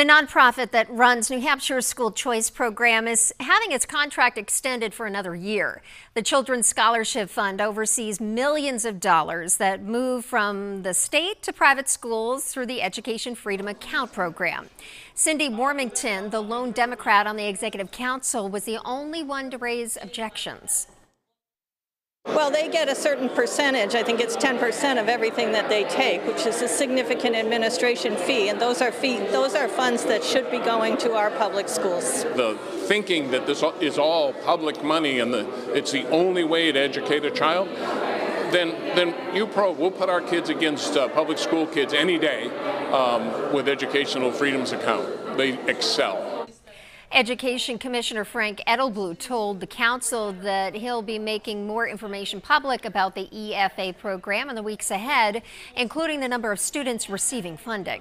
The nonprofit that runs New Hampshire's school choice program is having its contract extended for another year. The Children's Scholarship Fund oversees millions of dollars that move from the state to private schools through the Education Freedom Account program. Cinde Warmington, the lone Democrat on the Executive Council, was the only one to raise objections. Well, they get a certain percentage. I think it's 10% of everything that they take, which is a significant administration fee, and those are fee, those are funds that should be going to our public schools. The thinking that this is all public money and the, it's the only way to educate a child, then then you pro we'll put our kids against uh, public school kids any day um, with Educational Freedoms account. They excel. Education Commissioner Frank Edelblut told the council that he'll be making more information public about the EFA program in the weeks ahead, including the number of students receiving funding.